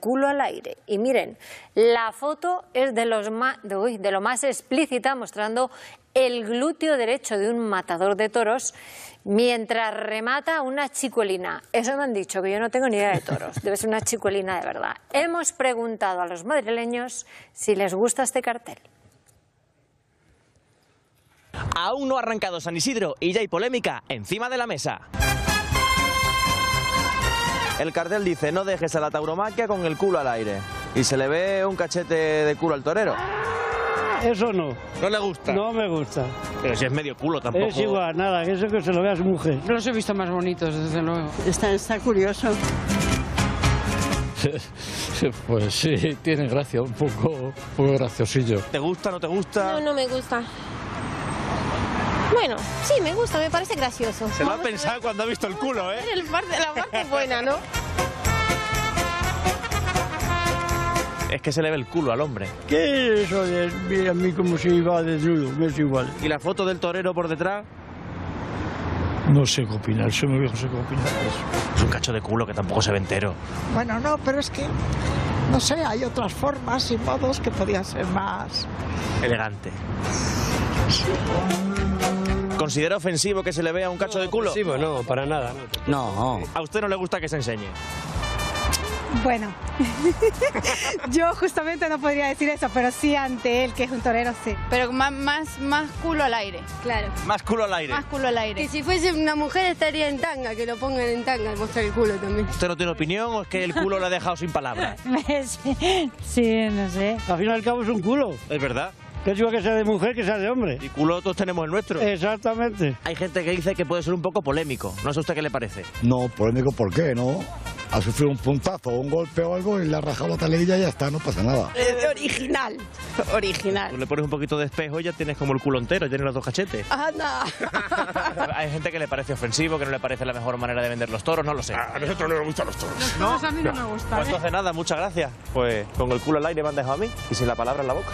culo al aire. Y miren, la foto es de, los de, de lo más explícita, mostrando el glúteo derecho de un matador de toros mientras remata una chicuelina. Eso me han dicho, que yo no tengo ni idea de toros. Debe ser una chicuelina de verdad. Hemos preguntado a los madrileños si les gusta este cartel. Aún no ha arrancado San Isidro y ya hay polémica encima de la mesa. El cartel dice, no dejes a la tauromaquia con el culo al aire. Y se le ve un cachete de culo al torero. Eso no. ¿No le gusta? No me gusta. Pero si es medio culo tampoco. Es igual, nada, eso que se lo vea a su mujer. Los he visto más bonitos, desde luego. Está, está curioso. Pues sí, tiene gracia, un poco, un poco graciosillo. ¿Te gusta, no te gusta? No, no me gusta. Bueno, sí, me gusta, me parece gracioso. Se lo ha pensado cuando ha visto el culo, ¿eh? El parte, la parte buena, ¿no? Es que se le ve el culo al hombre. ¿Qué es eso de mira a mí como si iba desnudo? Me es igual. ¿Y la foto del torero por detrás? No sé qué opinar, eso me viejo, no sé qué opinar de eso. Es un cacho de culo que tampoco se ve entero. Bueno, no, pero es que, no sé, hay otras formas y modos que podían ser más... Elegante. ¿Considera ofensivo que se le vea un cacho de culo? Sí, no, para nada. No. ¿A usted no le gusta que se enseñe? Bueno, yo justamente no podría decir eso, pero sí ante él, que es un torero, sí. Pero más, más, más culo al aire. Claro. Más culo al aire. Más culo al aire. Que si fuese una mujer estaría en tanga, que lo pongan en tanga, mostrar el culo también. ¿Usted no tiene opinión o es que el culo lo ha dejado sin palabras? sí, no sé. Al fin y al cabo es un culo. Es verdad. Que es igual que sea de mujer que sea de hombre. Y culo todos tenemos el nuestro. Exactamente. Hay gente que dice que puede ser un poco polémico. No sé a usted qué le parece. No, polémico, ¿por qué? No. Ha sufrido un puntazo, un golpe o algo y le ha rajado la talerilla y ya está, no pasa nada. original, original. Tú le pones un poquito de espejo y ya tienes como el culo entero, ya tienes los dos cachetes. Anda. Hay gente que le parece ofensivo, que no le parece la mejor manera de vender los toros, no lo sé. A nosotros no nos gustan los toros. Los toros a mí no, me gustan. Pues ¿eh? entonces nada, muchas gracias. Pues con el culo al aire me han dejado a mí y sin la palabra en la boca.